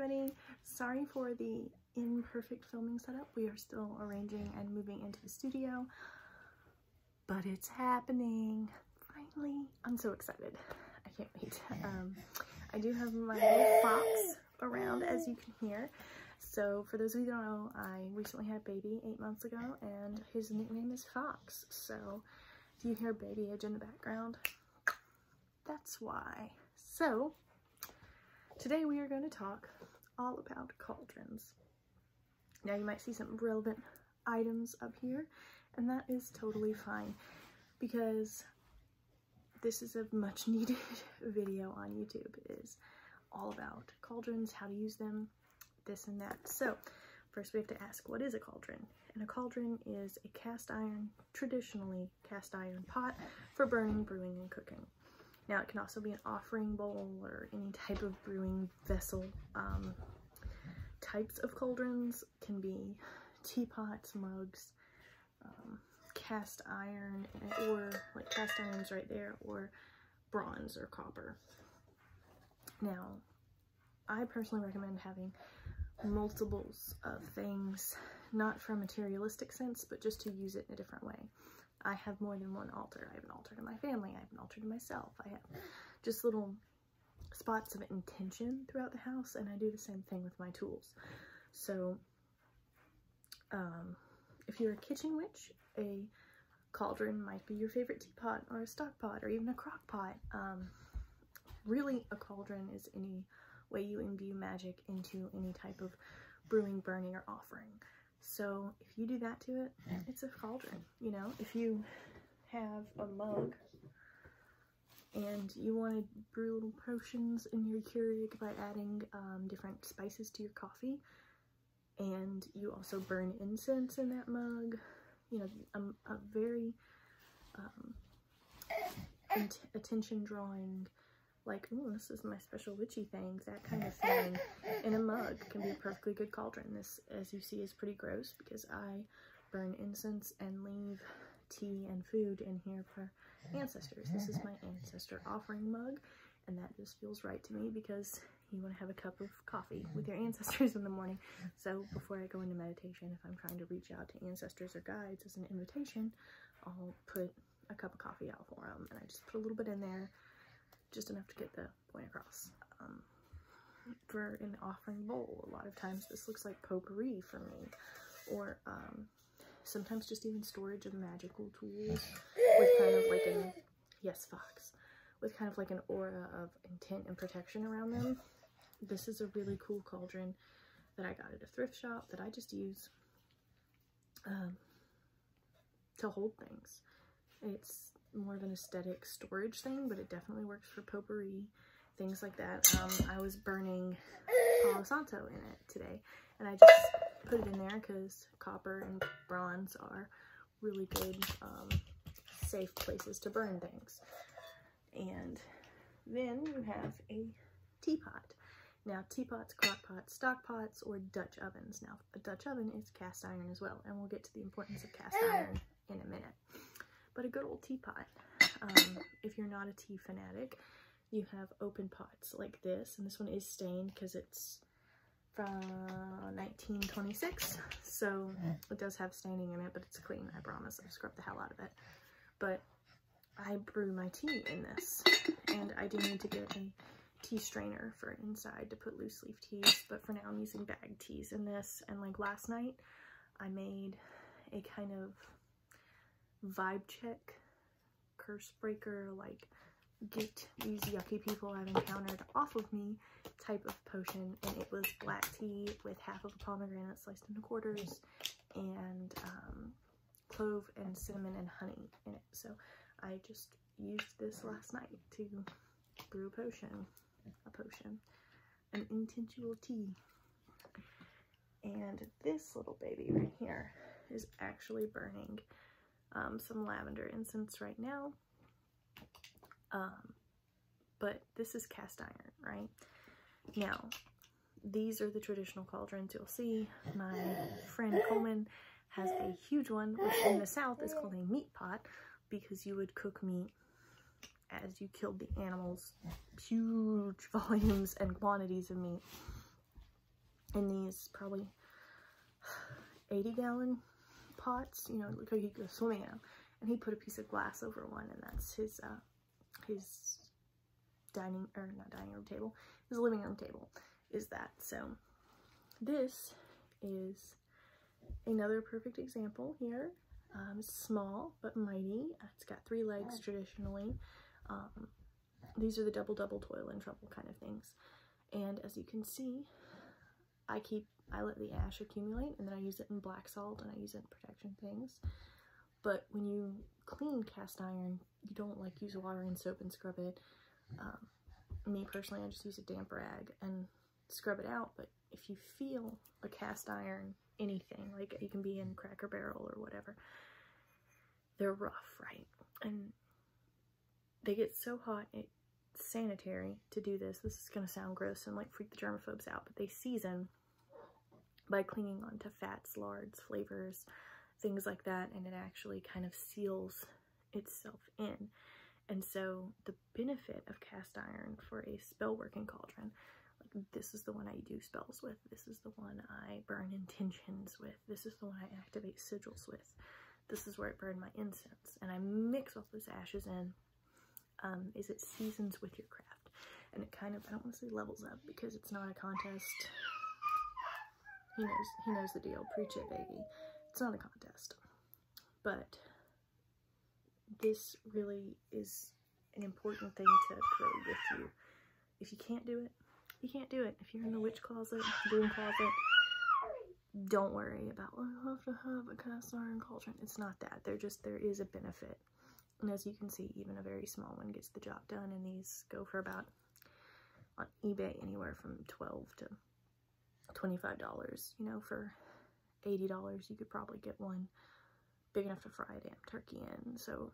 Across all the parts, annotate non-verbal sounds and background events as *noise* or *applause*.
everybody. Sorry for the imperfect filming setup. We are still arranging and moving into the studio, but it's happening. Finally, I'm so excited. I can't wait. *laughs* Um, I do have my fox around, as you can hear. So for those of you that don't know, I recently had a baby eight months ago, and his nickname is Fox. So if you hear baby edge in the background, that's why. So Today we are going to talk all about cauldrons. Now you might see some relevant items up here, and that is totally fine because this is a much needed *laughs* video on YouTube. It is all about cauldrons, how to use them, this and that. So first we have to ask, what is a cauldron? And a cauldron is a cast iron, traditionally cast iron pot for burning, brewing, and cooking. Now it can also be an offering bowl or any type of brewing vessel. Um, types of cauldrons can be teapots, mugs, um, cast iron, or like cast irons right there, or bronze or copper. Now, I personally recommend having multiples of things, not for a materialistic sense, but just to use it in a different way. I have more than one altar. I have an altar to my family. I have an altar to myself. I have just little spots of intention throughout the house, and I do the same thing with my tools. So, um, if you're a kitchen witch, a cauldron might be your favorite teapot, or a stock pot, or even a crock pot. Um, really, a cauldron is any way you imbue magic into any type of brewing, burning, or offering. So if you do that to it, it's a cauldron, you know? If you have a mug and you want to brew little potions in your Keurig by adding um, different spices to your coffee, and you also burn incense in that mug, you know, a, a very um, attention drawing like, oh, this is my special witchy thing, that kind of thing, in a mug can be a perfectly good cauldron. This, as you see, is pretty gross because I burn incense and leave tea and food in here for ancestors. This is my ancestor offering mug, and that just feels right to me because you want to have a cup of coffee with your ancestors in the morning. So before I go into meditation, if I'm trying to reach out to ancestors or guides as an invitation, I'll put a cup of coffee out for them, and I just put a little bit in there just enough to get the point across. Um, for an offering bowl, a lot of times this looks like potpourri for me, or um, sometimes just even storage of magical tools with kind of like an, yes, fox, with kind of like an aura of intent and protection around them. This is a really cool cauldron that I got at a thrift shop that I just use um, to hold things. It's more of an aesthetic storage thing, but it definitely works for potpourri, things like that. Um, I was burning Palo Santo in it today, and I just put it in there because copper and bronze are really good, um, safe places to burn things. And then you have a teapot. Now, teapots, crock pots, stock pots, or Dutch ovens. Now, a Dutch oven is cast iron as well, and we'll get to the importance of cast iron in a minute but a good old teapot. Um, if you're not a tea fanatic, you have open pots like this, and this one is stained because it's from 1926, so it does have staining in it, but it's clean, I promise. I've scrubbed the hell out of it. But I brew my tea in this, and I do need to get a tea strainer for inside to put loose leaf teas, but for now I'm using bag teas in this, and like last night, I made a kind of vibe check, curse breaker, like get these yucky people I've encountered off of me type of potion and it was black tea with half of a pomegranate sliced into quarters and um, clove and cinnamon and honey in it. So I just used this last night to brew a potion, a potion, an intentional tea. And this little baby right here is actually burning um, some lavender incense right now. Um, but this is cast iron, right? Now, these are the traditional cauldrons you'll see. My friend Coleman has a huge one, which in the South is called a meat pot because you would cook meat as you killed the animals, huge *laughs* volumes and quantities of meat. in these probably *sighs* 80 gallon pots, you know, look like he goes swimming out. And he put a piece of glass over one and that's his, uh, his dining, or not dining room table, his living room table is that. So this is another perfect example here. Um, small but mighty. It's got three legs traditionally. Um, these are the double double toil and trouble kind of things. And as you can see, I keep, I let the ash accumulate and then I use it in black salt and I use it in protection things. But when you clean cast iron, you don't like use water and soap and scrub it. Um, me personally, I just use a damp rag and scrub it out. But if you feel a cast iron anything, like it can be in Cracker Barrel or whatever, they're rough, right? And they get so hot, it's sanitary to do this. This is going to sound gross and like freak the germaphobes out, but they season by clinging onto fats, lards, flavors, things like that, and it actually kind of seals itself in. And so the benefit of cast iron for a spell working cauldron, like this is the one I do spells with, this is the one I burn *laughs* intentions with, this is the one I activate sigils with, this is where I burn my incense, and I mix all those ashes in, um, is it seasons with your craft. And it kind of, I don't want to say levels up because it's not a contest. He knows, he knows the deal. Preach it, baby. It's not a contest. But this really is an important thing to grow with you. If you can't do it, you can't do it. If you're in the witch closet, broom closet, don't worry about, oh, I have to have a cast iron cauldron. It's not that. There just, there is a benefit. And as you can see, even a very small one gets the job done. And these go for about, on eBay, anywhere from 12 to $25. You know, for $80, you could probably get one big enough to fry a damn turkey in. So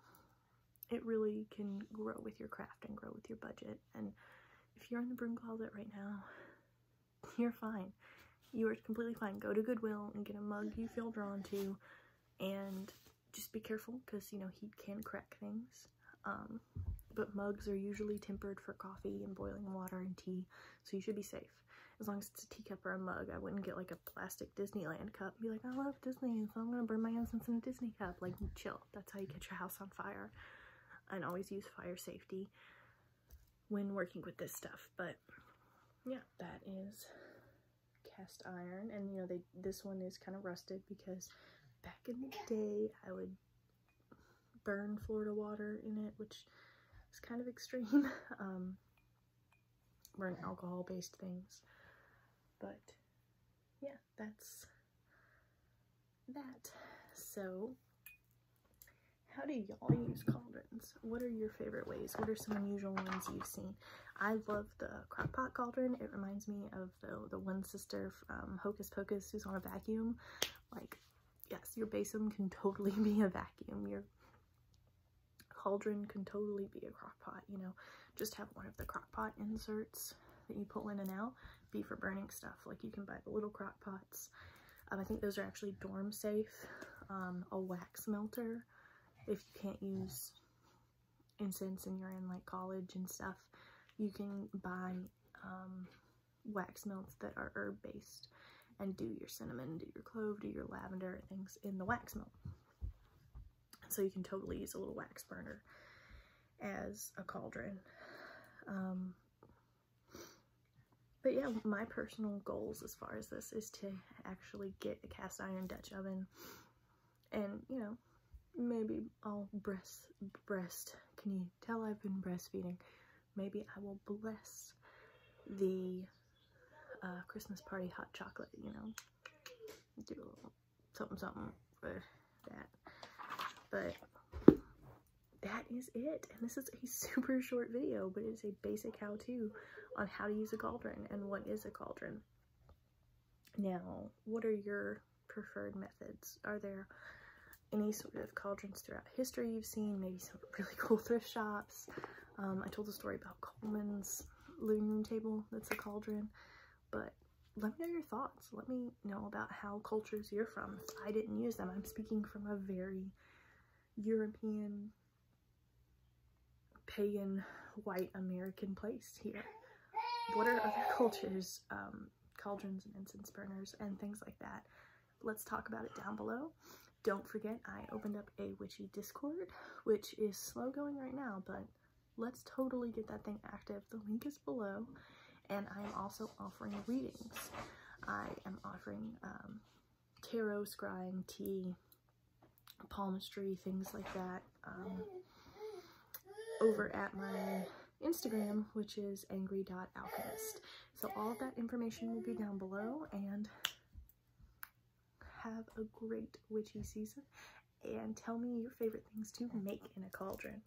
it really can grow with your craft and grow with your budget. And if you're in the broom closet right now, *laughs* you're fine. You are completely fine. Go to Goodwill and get a mug you feel drawn to and just be careful because, you know, heat can crack things. Um, but mugs are usually tempered for coffee and boiling water and tea, so you should be safe. As long as it's a teacup or a mug, I wouldn't get like a plastic Disneyland cup and be like, I love Disney, so I'm gonna burn my incense in a Disney cup. Like, chill. That's how you get your house on fire. And always use fire safety when working with this stuff. But yeah, that is cast iron. And you know, they this one is kind of rusted because back in the day, I would burn Florida water in it, which is kind of extreme. *laughs* um, burn alcohol-based things. But yeah, that's that. So, how do y'all use cauldrons? What are your favorite ways? What are some unusual ones you've seen? I love the crockpot cauldron. It reminds me of the, the one sister from Hocus Pocus who's on a vacuum. Like, yes, your basin can totally *laughs* be a vacuum. Your cauldron can totally be a crockpot, you know. Just have one of the crockpot inserts that you pull in and out for burning stuff. Like you can buy the little crock pots. Um, I think those are actually dorm safe. Um, a wax melter if you can't use incense and you're in like college and stuff. You can buy um, wax melts that are herb based and do your cinnamon, do your clove, do your lavender things in the wax melt. So you can totally use a little wax burner as a cauldron. Um, but yeah, my personal goals as far as this is to actually get a cast iron Dutch oven and, you know, maybe I'll breast, breast, can you tell I've been breastfeeding? Maybe I will bless the uh, Christmas party hot chocolate, you know, do something something for that. But that is it. And this is a *laughs* super short video, but it's a basic how-to on how to use a cauldron and what is a cauldron. Now, what are your preferred methods? Are there any sort of cauldrons throughout history you've seen? Maybe some *laughs* really cool thrift shops. Um, I told a story about Coleman's living room table that's a cauldron, but let me know your thoughts. Let me know about how cultures you're from. I didn't use them. I'm speaking from a very European pagan white American place here. What are other *laughs* cultures um, cauldrons and incense burners and things like that, let's talk about it down below. Don't forget, I opened up a witchy Discord, which is slow going right now, but let's totally get that thing active. The link is below, and I am also offering readings. I am offering um, tarot, scrying, tea, palmistry, things like that, um, over at my Instagram, which is angry.alchemist. So all of that information will be down below, and have a great witchy season and tell me your favorite things to make in a cauldron.